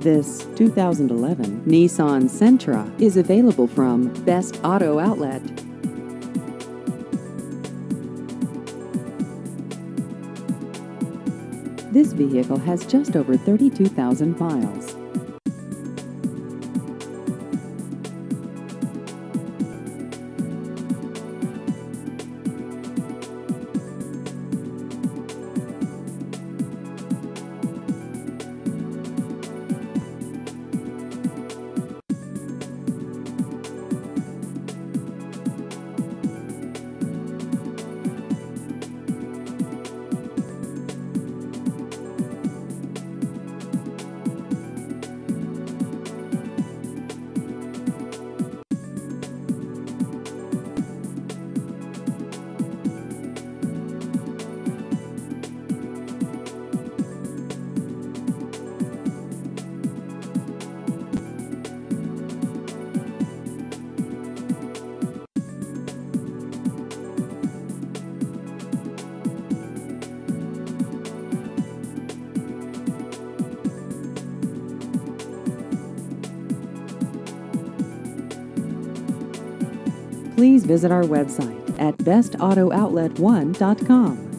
This 2011 Nissan Sentra is available from Best Auto Outlet. This vehicle has just over 32,000 miles. Please visit our website at bestautooutlet1.com.